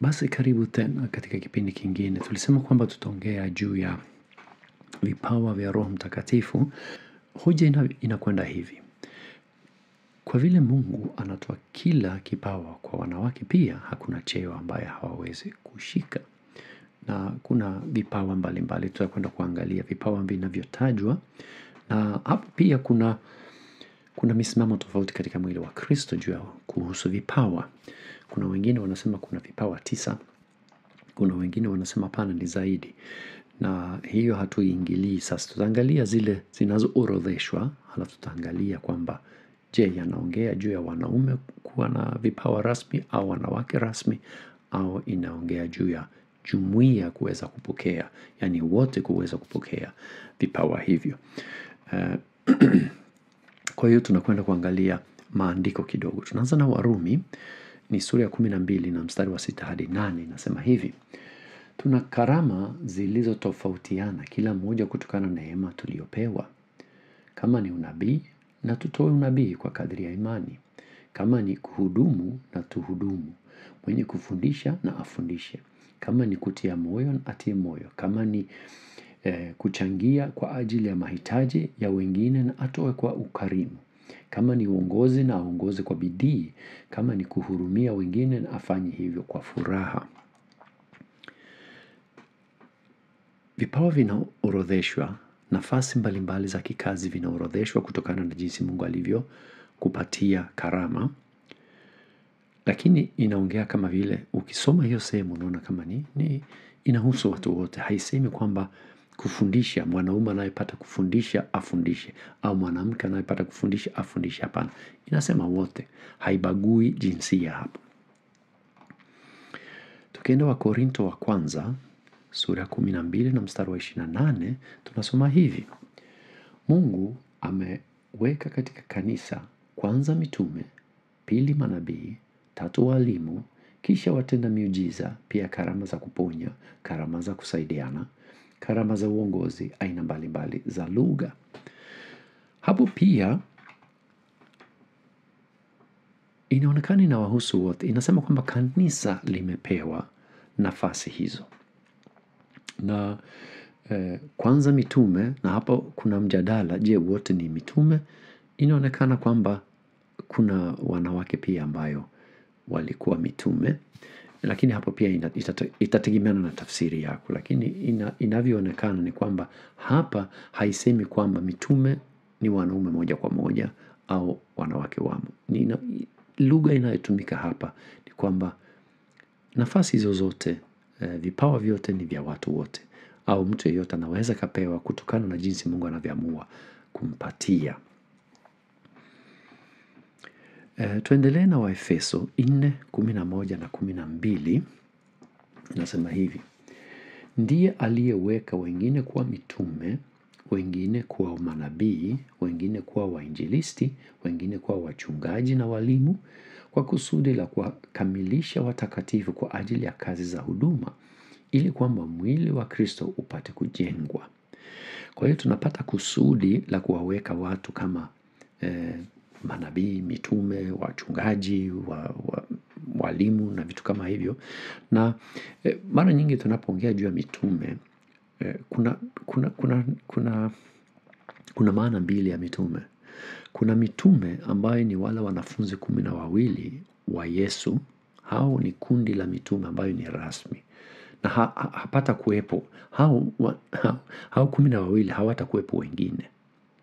Basi karibu tena katika kipindi kingine. Tulisema kwamba tutaongea juu ya vipawa vya roho mtakatifu. Hoja inakwenda hivi. Kwa vile mungu anatoa kila kipawa kwa wanawake pia, hakuna cheo ambaye hawawezi kushika. Na kuna vipawa mbali mbali, tutakwenda kuangalia vipawa vinavyotajwa. Na hapo pia kuna kuna misimamo tofauti katika mwili wa kristo juu ya kuhusu vipawa. Kuna wengine wanasema kuna vipawa tisa, kuna wengine wanasema pana ni zaidi. Na hiyo hatuingilii sasa tutaangalia zile zinazoorodheshwa, halafu tutaangalia kwamba je yanaongea juu ya wanaume kuwa na vipawa rasmi au wanawake rasmi au inaongea juu ya jumuiya kuweza kupokea, yaani wote kuweza kupokea vipawa hivyo. Kwa hiyo tunakwenda kuangalia maandiko kidogo. Tunaanza na warumi ni sura ya kumi na mbili na mstari wa sita hadi nane inasema hivi. Tuna karama zilizotofautiana kila mmoja kutokana na neema tuliyopewa. Kama ni unabii na tutoe unabii kwa kadri ya imani. Kama ni kuhudumu na tuhudumu. Mwenye kufundisha na afundishe. Kama ni kutia moyo na atie moyo. Kama ni eh, kuchangia kwa ajili ya mahitaji ya wengine na atoe kwa ukarimu. Kama ni uongozi na aongoze kwa bidii. Kama ni kuhurumia wengine na afanye hivyo kwa furaha. Vipawa vinaorodheshwa nafasi mbalimbali za kikazi vinaorodheshwa kutokana na jinsi mungu alivyo kupatia karama. Lakini inaongea kama vile ukisoma hiyo sehemu unaona kama ni ni inahusu watu wote. Haisemi kwamba kufundisha. Mwanaume anayepata kufundisha afundishe. Au mwanamke anayepata kufundisha afundishe. Hapana. Inasema wote. Haibagui jinsia hapa Tukienda wakorinto wa kwanza sura ya kumi na mbili na mstari wa ishirini na nane tunasoma hivi. Mungu ameweka katika kanisa kwanza mitume, pili manabii, tatu waalimu kisha watenda miujiza, pia karama za kuponya, karama za kusaidiana, karama za uongozi, aina mbalimbali za lugha. Hapo pia inaonekana inawahusu wote. Inasema kwamba kanisa limepewa nafasi hizo. Na eh, kwanza mitume na hapo kuna mjadala je wote ni mitume. Inaonekana kwamba kuna wanawake pia ambayo walikuwa mitume. Lakini hapo pia itategemeana na tafsiri yako. Lakini ina, inavyoonekana ni kwamba hapa haisemi kwamba mitume ni wanaume moja kwa moja au wanawake wamo. Lugha inayotumika hapa ni kwamba nafasi zozote zote vipawa vyote ni vya watu wote au mtu yeyote anaweza kapewa kutokana na jinsi mungu anavyoamua kumpatia. Tuendelee na waefeso nne kumi na moja na kumi na mbili inasema hivi. Ndiye aliyeweka wengine kuwa mitume, wengine kuwa manabii, wengine kuwa wainjilisti, wengine kuwa wachungaji na walimu kwa kusudi la kuwakamilisha watakatifu kwa ajili ya kazi za huduma ili kwamba mwili wa kristo upate kujengwa. Kwa hiyo tunapata kusudi la kuwaweka watu kama manabii, mitume, wachungaji, wa, wa, walimu na vitu kama hivyo. Na mara nyingi tunapoongea juu ya mitume, kuna kuna, kuna, kuna, kuna maana mbili ya mitume. Kuna mitume ambayo ni wale wanafunzi kumi na wawili wa yesu, hao ni kundi la mitume ambayo ni rasmi. Na ha, ha, hapata kuwepo, hao kumi na wawili hawatakuwepo wengine.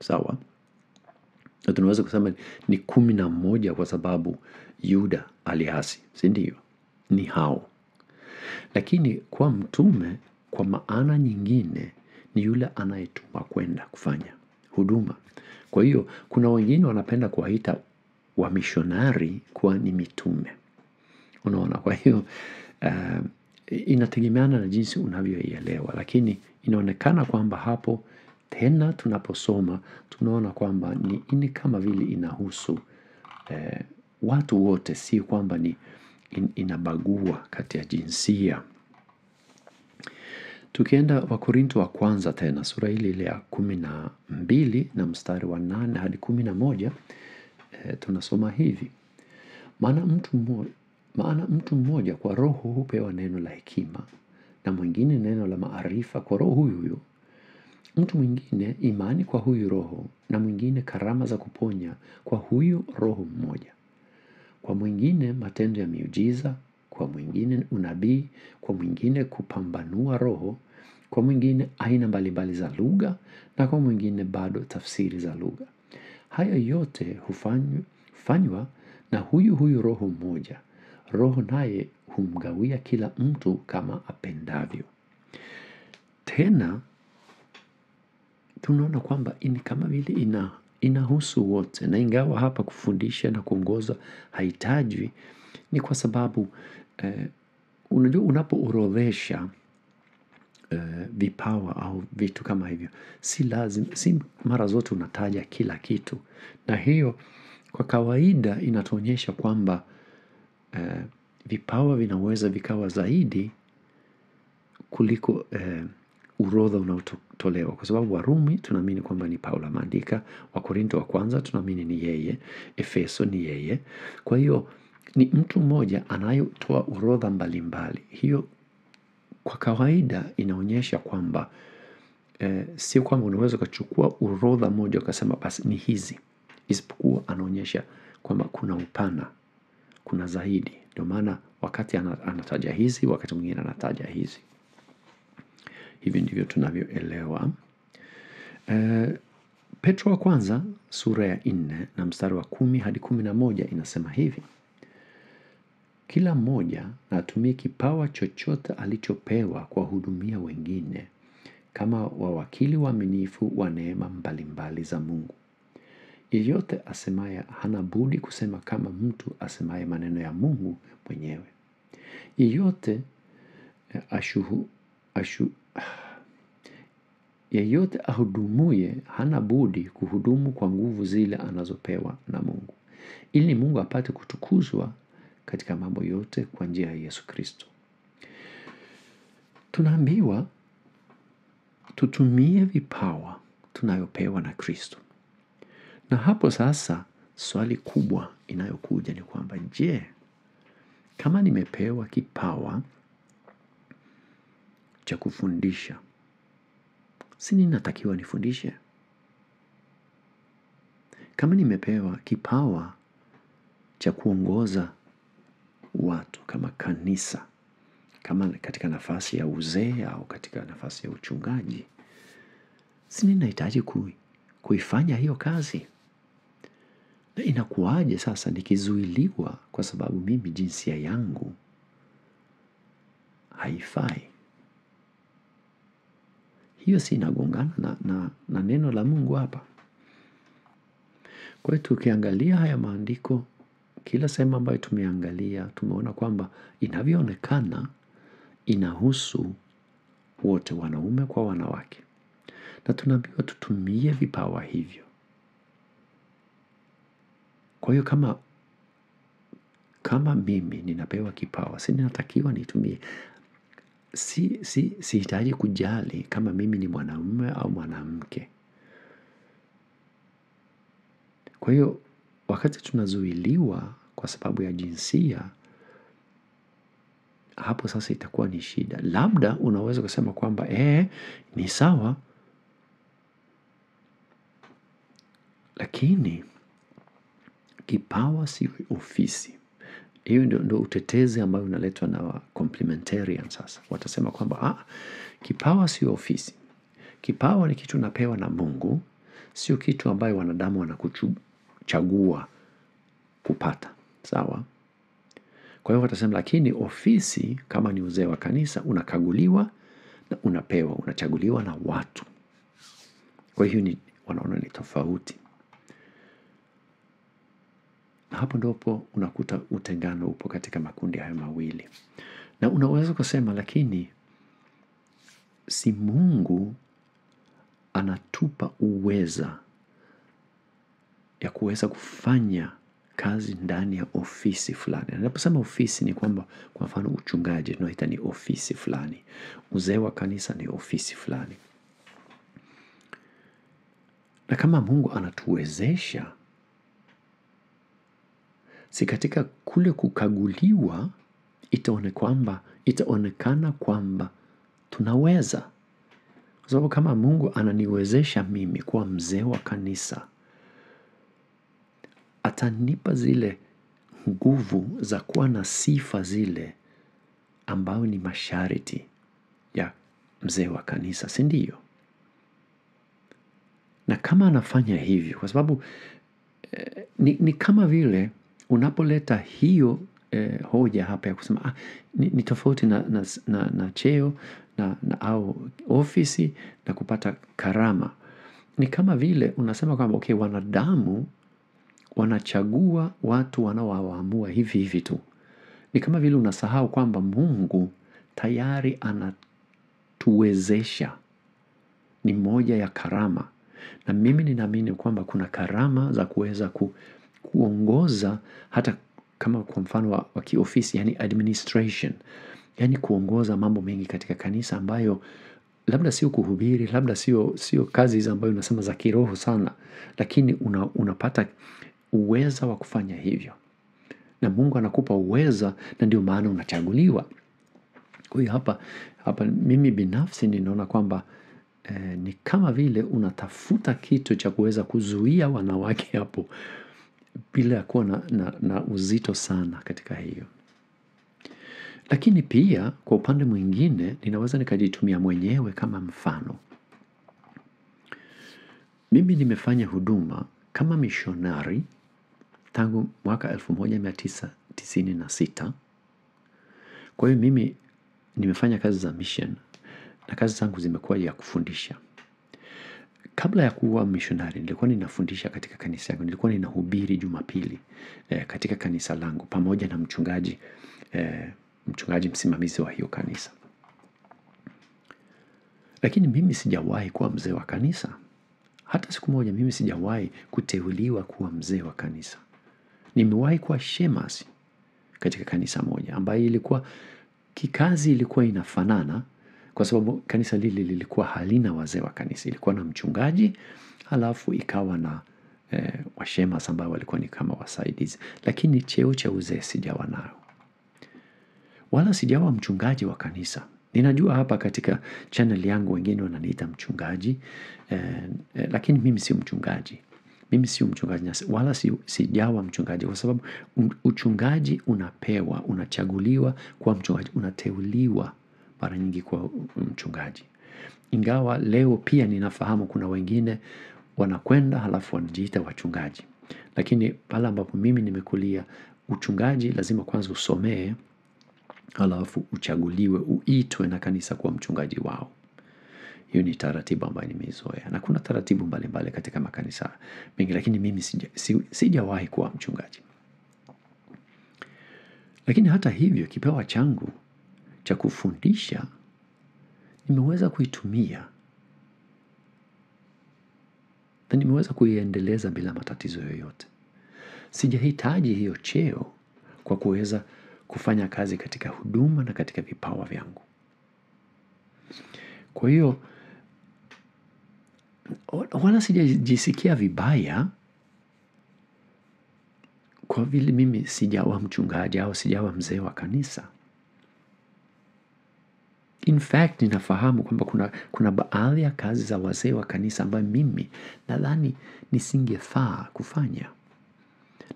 Sawa, na tunaweza kusema ni kumi na moja kwa sababu yuda aliasi, sindio? Ni hao. Lakini kwa mtume kwa maana nyingine ni yule anayetuma kwenda kufanya huduma. Kwa hiyo, kuna wengine wanapenda kuwaita wamishonari kuwa ni mitume. Unaona kwa hiyo, uh, inategemeana na jinsi unavyoielewa. Lakini inaonekana kwamba hapo tena tunaposoma tunaona kwamba ni kama vile inahusu eh, watu wote si kwamba ni in, inabagua kati ya jinsia. Tukienda wakorinto wa kwanza tena sura hili ile ya kumi na mbili na mstari wa nane hadi kumi na moja tunasoma hivi. Maana mtu Maana mtu mmoja kwa roho hupewa neno la hekima na mwingine neno la maarifa kwa roho huyu huyu. Mtu mwingine imani kwa huyu roho na mwingine karama za kuponya kwa huyu roho mmoja. Kwa mwingine matendo ya miujiza, kwa mwingine unabii, kwa mwingine kupambanua roho, kwa mwingine aina mbalimbali za lugha na kwa mwingine bado tafsiri za lugha. Haya yote hufanywa na huyu huyu roho mmoja. Roho naye humgawia kila mtu kama apendavyo. Tena tunaona kwamba ni kama vile ina inahusu wote na ingawa hapa kufundisha na kuongoza haitajwi ni kwa sababu eh, unajua unapoorodhesha eh, vipawa au vitu kama hivyo. Si lazima, si mara zote unataja kila kitu. Na hiyo kwa kawaida inatuonyesha kwamba eh, vipawa vinaweza vikawa zaidi kuliko orodha unaotolewa. Kwa sababu warumi tunaamini kwamba ni Paulo ameandika, Wakorinto wa kwanza tunaamini ni yeye, efeso ni yeye. Kwa hiyo ni mtu mmoja anayotoa urodha mbalimbali. Hiyo kwa kawaida inaonyesha kwamba sio kwamba unaweza ukachukua urodha moja ukasema basi ni hizi. Isipokuwa anaonyesha kwamba kuna upana, kuna zaidi. Ndio maana wakati anataja hizi, wakati mwingine anataja hizi. Hivi ndivyo tunavyoelewa. Petro wa kwanza sura ya nne na mstari wa kumi hadi kumi na moja inasema hivi. Kila mmoja atumie kipawa chochote alichopewa kuwahudumia wengine kama wawakili waaminifu wa neema mbalimbali za Mungu. Yeyote asemaye hana budi kusema kama mtu asemaye maneno ya Mungu mwenyewe. Yeyote yeyote ahudumuye hana budi kuhudumu kwa nguvu zile anazopewa na Mungu. Ili Mungu apate kutukuzwa katika mambo yote kwa njia ya Yesu Kristo. Tunaambiwa tutumie vipawa tunayopewa na Kristo. Na hapo sasa swali kubwa inayokuja ni kwamba je, kama nimepewa kipawa cha kufundisha, si ninatakiwa nifundishe? Kama nimepewa kipawa cha kuongoza watu kama kanisa, kama katika nafasi ya uzee au katika nafasi ya uchungaji, si ninahitaji kuifanya hiyo kazi? Na inakuwaje sasa nikizuiliwa kwa sababu mimi jinsia yangu haifai? Hiyo si inagongana na na, na neno la Mungu hapa. Kwa hiyo tukiangalia haya maandiko, kila sehemu ambayo tumeangalia, tumeona kwamba inavyoonekana inahusu wote wanaume kwa wanawake. Na tunaambiwa tutumie vipawa hivyo. Kwa hiyo kama mimi ninapewa kipawa, si ninatakiwa nitumie. Sihitaji kujali kama mimi ni mwanamume au mwanamke. Kwa hiyo wakati tunazuiliwa kwa sababu ya jinsia, hapo sasa itakuwa ni shida. Labda unaweza kusema kwamba ee ni sawa lakini kipawa si ofisi. Hiyo ndio ndio utetezi ambayo unaletwa na complementarian sasa. Watasema kwamba ah, kipawa sio ofisi. Kipawa ni kitu unapewa na Mungu, sio kitu ambayo wanadamu wanakuchagua kupata. Sawa? Kwa hiyo watasema lakini ofisi kama ni uzee wa kanisa unakaguliwa na unapewa, unachaguliwa na watu. Kwa hiyo ni wanaona ni tofauti. Hapo ndipo unakuta utengano upo katika makundi hayo mawili. Na unaweza kusema lakini si Mungu anatupa uweza ya kuweza kufanya kazi ndani ya ofisi fulani. Ninaposema ofisi ni kwamba kwa mfano uchungaji tunaita ni ofisi fulani. Uzee wa kanisa ni ofisi fulani. Na kama Mungu anatuwezesha, si katika kule kukaguliwa itaone kwamba itaonekana kwamba tunaweza. Kwa sababu kama Mungu ananiwezesha mimi kuwa mzee wa kanisa atanipa zile nguvu za kuwa na sifa zile ambayo ni masharti ya mzee wa kanisa si ndio? Na kama anafanya hivyo kwa sababu eh, ni, ni kama vile unapoleta hiyo eh, hoja hapa ya kusema ah, ni, ni tofauti na, na, na, na cheo na, na au ofisi na kupata karama. Ni kama vile unasema kwamba okay, wanadamu wanachagua watu wanaowaamua hivi hivi tu. Ni kama vile unasahau kwamba mungu tayari anatuwezesha. Ni moja ya karama. Na mimi ninaamini kwamba kuna karama za kuweza ku, kuongoza hata kama kwa mfano wa, wa kiofisi yani administration. Yani kuongoza mambo mengi katika kanisa ambayo labda sio kuhubiri labda sio sio kazi hizi ambayo unasema za kiroho sana lakini una, unapata uweza wa kufanya hivyo. Na mungu anakupa uweza na ndio maana unachaguliwa. Kwa hiyo hapa, hapa mimi binafsi ninaona kwamba eh, ni kama vile unatafuta kitu cha kuweza kuzuia wanawake hapo bila ya kuwa na, na, na uzito sana katika hiyo. Lakini pia kwa upande mwingine ninaweza nikajitumia mwenyewe kama mfano. Mimi nimefanya huduma kama mishonari tangu mwaka 1996 kwa hiyo mimi nimefanya kazi za mission na kazi zangu zimekuwa ya kufundisha kabla ya kuwa mishonari nilikuwa ninafundisha katika kanisa yangu nilikuwa ninahubiri jumapili eh, katika kanisa langu pamoja na mchungaji eh, mchungaji msimamizi wa hiyo kanisa. Lakini mimi sijawahi kuwa mzee wa kanisa. Hata siku moja mimi sijawahi kuteuliwa kuwa mzee wa kanisa. Nimewahi kuwa shemasi katika kanisa moja ambayo ilikuwa kikazi ilikuwa inafanana kwa sababu kanisa lile lilikuwa halina wazee wa kanisa ilikuwa na mchungaji halafu ikawa na eh, washemas ambao walikuwa ni kama wasaidizi. Lakini cheo cha uzee sijawa nayo wala sijawa mchungaji wa kanisa. Ninajua hapa katika chanel yangu wengine wananiita mchungaji eh, eh, lakini mimi si mchungaji. Mimi sio mchungaji wala si, sijawa mchungaji. Kwa sababu um, uchungaji unapewa unachaguliwa kuwa mchungaji unateuliwa mara nyingi kwa mchungaji. Ingawa leo pia ninafahamu kuna wengine wanakwenda halafu wanajiita wachungaji. Lakini pale ambapo mimi nimekulia uchungaji lazima kwanza usomee halafu uchaguliwe uitwe na kanisa kuwa mchungaji wao. Hiyo ni taratibu ambayo nimeizoea. Na kuna taratibu mbalimbali mbali katika makanisa mengi lakini mimi sijawahi sija, sija kuwa mchungaji. Lakini hata hivyo kipewa changu cha kufundisha nimeweza kuitumia. Na nimeweza kuiendeleza bila matatizo yoyote. Sijahitaji hiyo cheo kwa kuweza kufanya kazi katika huduma na katika vipawa vyangu. Kwa hiyo wala sijajisikia vibaya kwa vile mimi sijawa mchungaji au sijawa mzee wa kanisa in fact ninafahamu kwamba kuna, kuna baadhi ya kazi za wazee wa kanisa ambayo mimi nadhani nisingefaa kufanya.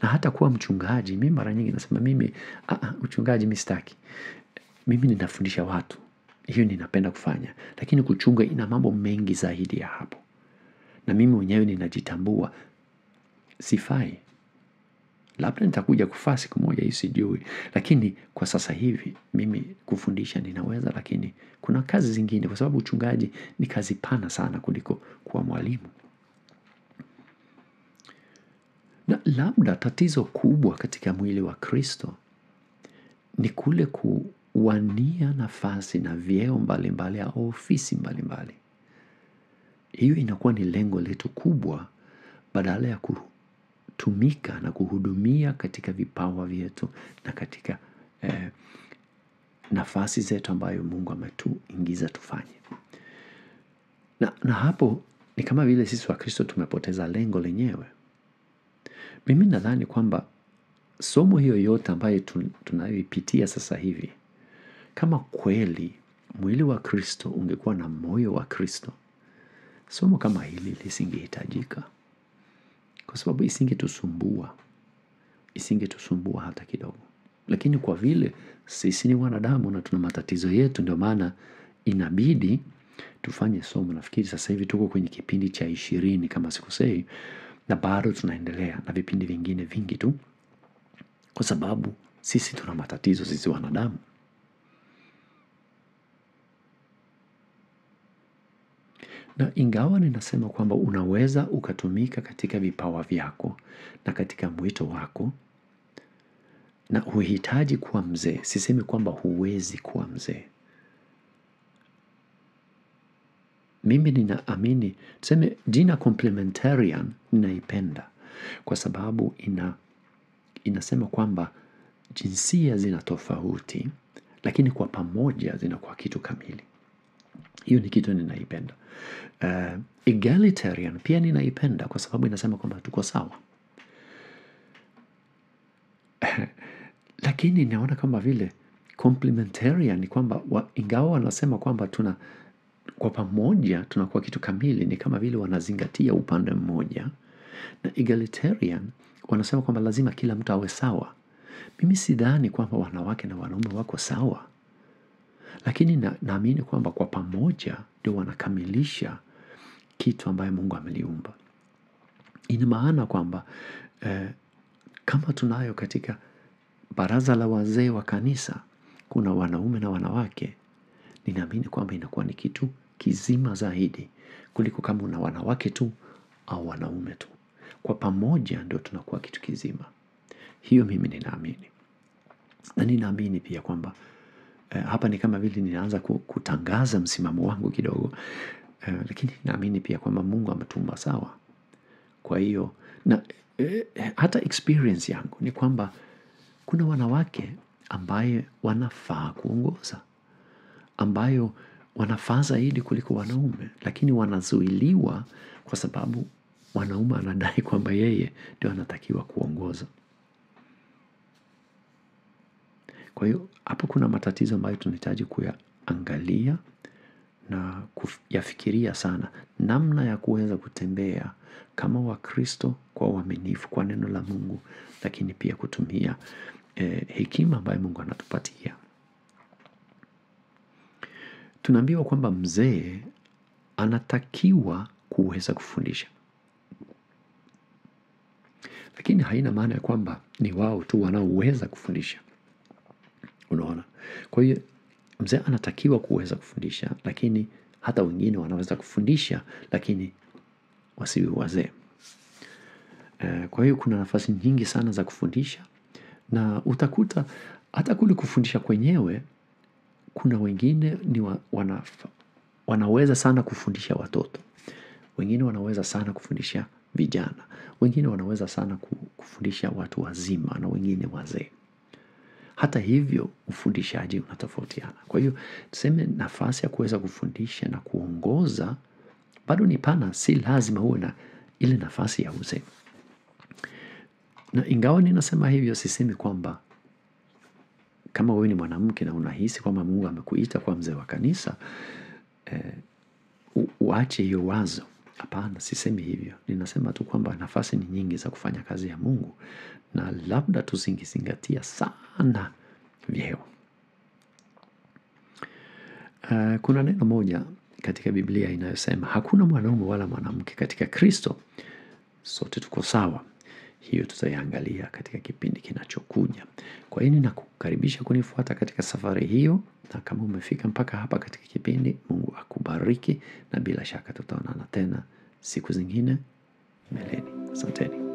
Na hata kuwa mchungaji mi mara nyingi nasema mimi uh, uchungaji mi staki mimi ninafundisha watu. Hiyo ninapenda kufanya. Lakini kuchunga ina mambo mengi zaidi ya hapo. Na mimi mwenyewe ninajitambua. Sifai labda nitakuja kufaa siku moja hii sijui. Lakini kwa sasa hivi mimi kufundisha ninaweza lakini kuna kazi zingine kwa sababu uchungaji ni kazi pana sana kuliko kuwa mwalimu. Na labda tatizo kubwa katika mwili wa kristo ni kule kuwania nafasi na vyeo mbalimbali au ofisi mbalimbali. Hiyo inakuwa ni lengo letu kubwa badala ya kutumika na kuhudumia katika vipawa vyetu na katika eh, nafasi zetu ambayo mungu ametuingiza tufanye. Na, na hapo ni kama vile sisi wa kristo tumepoteza lengo lenyewe. Mimi nadhani kwamba somo hiyo yote ambayo tunayoipitia sasa hivi, kama kweli mwili wa Kristo ungekuwa na moyo wa Kristo, somo kama hili lisingehitajika, kwa sababu isingetusumbua, isingetusumbua hata kidogo. Lakini kwa vile sisi ni wanadamu na tuna matatizo yetu, ndio maana inabidi tufanye somo. Nafikiri sasa hivi tuko kwenye kipindi cha ishirini kama sikosei, na bado tunaendelea na vipindi vingine vingi tu, kwa sababu sisi tuna matatizo, sisi wanadamu. Na ingawa ninasema kwamba unaweza ukatumika katika vipawa vyako na katika mwito wako na huhitaji kuwa mzee. Sisemi kwamba huwezi kuwa mzee. Mimi ninaamini, tuseme jina complementarian ninaipenda kwa sababu ina, inasema kwamba jinsia zina tofauti lakini kwa pamoja zinakuwa kitu kamili. Hiyo ni kitu ninaipenda. Uh, egalitarian pia ninaipenda kwa sababu inasema kwamba tuko sawa. Lakini naona kama vile complementarian ni kwamba wa, ingawa wanasema kwamba tuna kwa pamoja tunakuwa kitu kamili, ni kama vile wanazingatia upande mmoja, na egalitarian wanasema kwamba lazima kila mtu awe sawa. Mimi sidhani kwamba wanawake na wanaume wako sawa, lakini na, naamini kwamba kwa pamoja ndio wanakamilisha kitu ambayo Mungu ameliumba. Ina maana kwamba eh, kama tunayo katika baraza la wazee wa kanisa kuna wanaume na wanawake, ninaamini kwamba inakuwa ni kitu kizima zaidi kuliko kama una wanawake tu au wanaume tu. Kwa pamoja ndio tunakuwa kitu kizima. Hiyo mimi ninaamini. Na ninaamini pia kwamba eh, hapa ni kama vile ninaanza kutangaza msimamo wangu kidogo eh, lakini naamini pia kwamba Mungu ametumba sawa. Kwa hiyo na eh, hata experience yangu ni kwamba kuna wanawake ambaye wanafaa kuongoza, ambayo wanafaa zaidi kuliko wanaume, lakini wanazuiliwa kwa sababu mwanaume anadai kwamba yeye ndio anatakiwa kuongoza. Kwa hiyo hapo kuna matatizo ambayo tunahitaji kuyaangalia na kuyafikiria sana, namna ya kuweza kutembea kama wakristo kwa uaminifu kwa neno la Mungu, lakini pia kutumia eh, hekima ambayo Mungu anatupatia. Tunaambiwa kwamba mzee anatakiwa kuweza kufundisha, lakini haina maana ya kwamba ni wao tu wanaoweza kufundisha. Kwa hiyo mzee anatakiwa kuweza kufundisha, lakini hata wengine wanaweza kufundisha, lakini wasiwe wazee. Eh, kwa hiyo kuna nafasi nyingi sana za kufundisha na utakuta hata kule kufundisha kwenyewe kuna wengine ni wa, wana, wanaweza sana kufundisha watoto, wengine wanaweza sana kufundisha vijana, wengine wanaweza sana kufundisha watu wazima na wengine wazee. Hata hivyo ufundishaji unatofautiana. Kwa hiyo tuseme nafasi ya kuweza kufundisha na kuongoza bado ni pana, si lazima huwe na ile nafasi ya uzee. Na ingawa ninasema hivyo sisemi kwamba kama wewe ni mwanamke na unahisi kwamba Mungu amekuita kwa mzee wa kanisa eh, uache hiyo wazo. Hapana, sisemi hivyo. Ninasema tu kwamba nafasi ni nyingi za kufanya kazi ya Mungu na labda tusingezingatia sana vyeo. Uh, kuna neno moja katika Biblia inayosema hakuna mwanaume wala mwanamke katika Kristo, sote tuko sawa. Hiyo tutaiangalia katika kipindi kinachokuja. Kwa hiyo ninakukaribisha kunifuata katika safari hiyo, na kama umefika mpaka hapa katika kipindi, Mungu akubariki, na bila shaka tutaonana tena siku zingine mbeleni. Asanteni.